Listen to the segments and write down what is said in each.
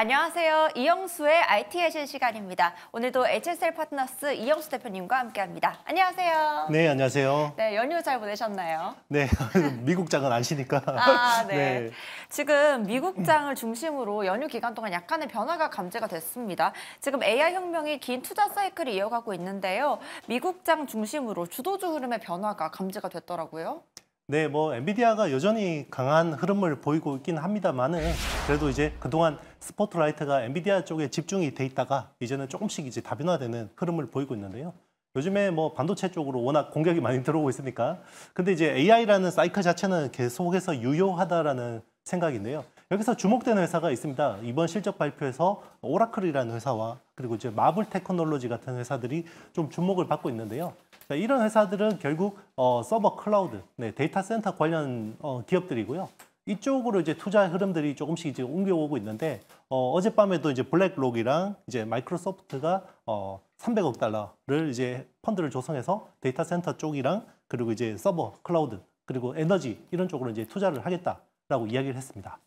안녕하세요. 이영수의 IT 해실 시간입니다. 오늘도 HSL 파트너스 이영수 대표님과 함께합니다. 안녕하세요. 네, 안녕하세요. 네, 연휴 잘 보내셨나요? 네, 미국 장은 안 쉬니까. 아, 네. 지금 미국 장을 중심으로 연휴 기간 동안 약간의 변화가 감지가 됐습니다. 지금 AI 혁명이 긴 투자 사이클을 이어가고 있는데요. 미국 장 중심으로 주도주 흐름의 변화가 감지가 됐더라고요. 네, 뭐 엔비디아가 여전히 강한 흐름을 보이고 있긴 합니다만은 그래도 이제 그동안 스포트라이트가 엔비디아 쪽에 집중이 돼 있다가 이제는 조금씩 이제 다변화되는 흐름을 보이고 있는데요. 요즘에 뭐 반도체 쪽으로 워낙 공격이 많이 들어오고 있으니까 근데 이제 AI라는 사이클 자체는 계속해서 유효하다라는 생각인데요. 여기서 주목되는 회사가 있습니다. 이번 실적 발표에서 오라클이라는 회사와 그리고 이제 마블 테크놀로지 같은 회사들이 좀 주목을 받고 있는데요. 자, 이런 회사들은 결국 어, 서버 클라우드, 네, 데이터 센터 관련 어, 기업들이고요. 이쪽으로 이제 투자 흐름들이 조금씩 이제 옮겨오고 있는데 어, 어젯밤에도 이제 블랙록이랑 이제 마이크로소프트가 어, 300억 달러를 이제 펀드를 조성해서 데이터 센터 쪽이랑 그리고 이제 서버 클라우드 그리고 에너지 이런 쪽으로 이제 투자를 하겠다라고 이야기를 했습니다.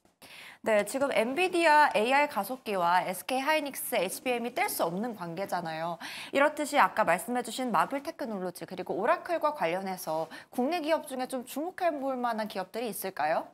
네, 지금 엔비디아 AI 가속기와 SK 하이닉스, HBM이 뗄 수 없는 관계잖아요. 이렇듯이 아까 말씀해주신 마블 테크놀로지 그리고 오라클과 관련해서 국내 기업 중에 좀 주목해 볼 만한 기업들이 있을까요?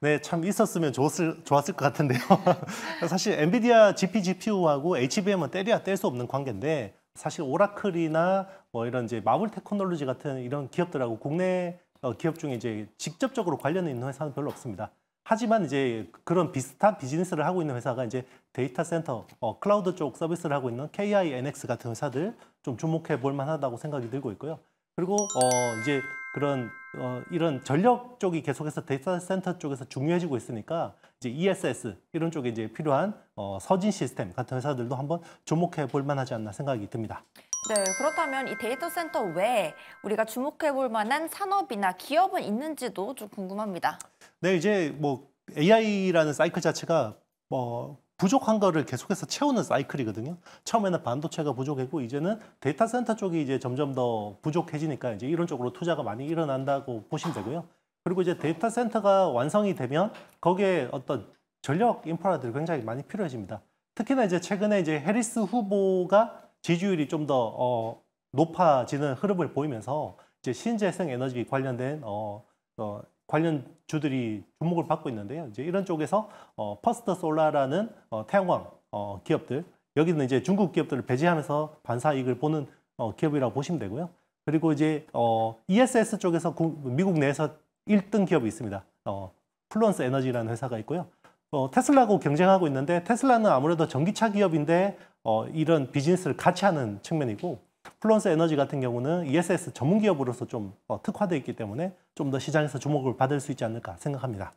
네, 참 있었으면 좋았을, 좋았을 것 같은데요. 사실 엔비디아 GP, GPU하고 HBM은 떼려야 뗄 수 없는 관계인데 사실 오라클이나 뭐 이런 이제 마블 테크놀로지 같은 이런 기업들하고 국내 어, 기업 중에 이제 직접적으로 관련 있는 회사는 별로 없습니다. 하지만 이제 그런 비슷한 비즈니스를 하고 있는 회사가 이제 데이터 센터, 어, 클라우드 쪽 서비스를 하고 있는 KINX 같은 회사들 좀 주목해 볼 만하다고 생각이 들고 있고요. 그리고 어, 이제 그런 어, 이런 전력 쪽이 계속해서 데이터 센터 쪽에서 중요해지고 있으니까 이제 ESS 이런 쪽에 이제 필요한 어, 서진 시스템 같은 회사들도 한번 주목해 볼 만하지 않나 생각이 듭니다. 네, 그렇다면 이 데이터 센터 외에 우리가 주목해 볼 만한 산업이나 기업은 있는지도 좀 궁금합니다. 네, 이제 뭐 AI라는 사이클 자체가 뭐 부족한 거를 계속해서 채우는 사이클이거든요. 처음에는 반도체가 부족했고 이제는 데이터 센터 쪽이 이제 점점 더 부족해지니까 이제 이런 쪽으로 투자가 많이 일어난다고 보시면 되고요. 그리고 이제 데이터 센터가 완성이 되면 거기에 어떤 전력 인프라들이 굉장히 많이 필요해집니다. 특히나 이제 최근에 이제 해리스 후보가 지지율이 좀더 어, 높아지는 흐름을 보이면서 이제 신재생 에너지 관련된 어, 어, 관련 주들이 주목을 받고 있는데요. 이제 이런 쪽에서 어, First Solar라는 어, 태양광 어, 기업들 여기는 이제 중국 기업들을 배제하면서 반사 이익을 보는 어, 기업이라고 보시면 되고요. 그리고 이제 어, ESS 쪽에서 구, 미국 내에서 1등 기업이 있습니다. 어, Fluence Energy라는 회사가 있고요. 어, 테슬라하고 경쟁하고 있는데 테슬라는 아무래도 전기차 기업인데 어, 이런 비즈니스를 같이 하는 측면이고 Fluence Energy 같은 경우는 ESS 전문 기업으로서 좀 어, 특화되어 있기 때문에 좀 더 시장에서 주목을 받을 수 있지 않을까 생각합니다.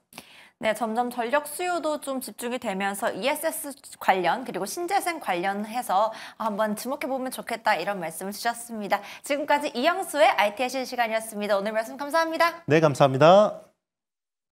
네, 점점 전력 수요도 좀 집중이 되면서 ESS 관련 그리고 신재생 관련해서 한번 주목해 보면 좋겠다 이런 말씀을 주셨습니다. 지금까지 이형수의 IT의 신 시간이었습니다. 오늘 말씀 감사합니다. 네, 감사합니다.